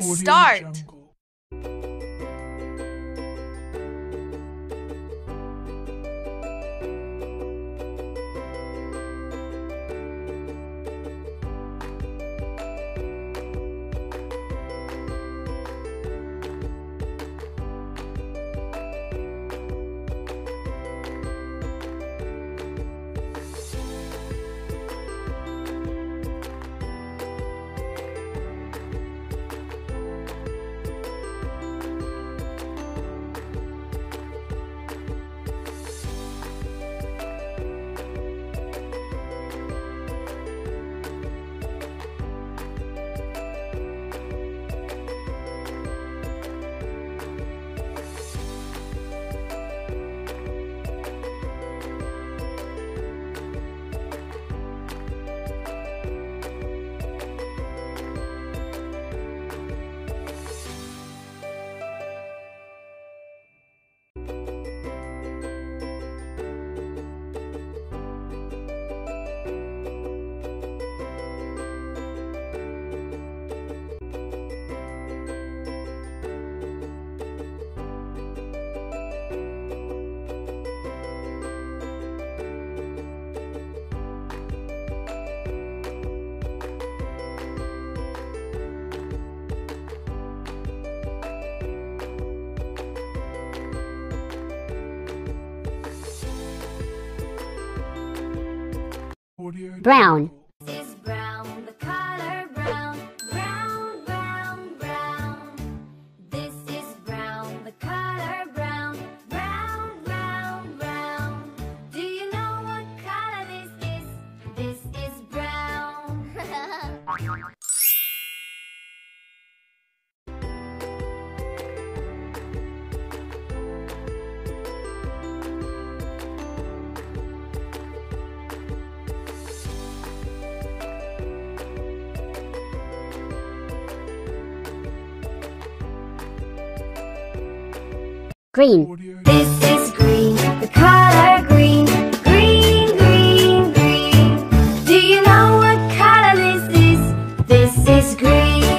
Start. Jungle. Brown. Green. This is green, the color green. Green, green, green. Do you know what color this is? This is green.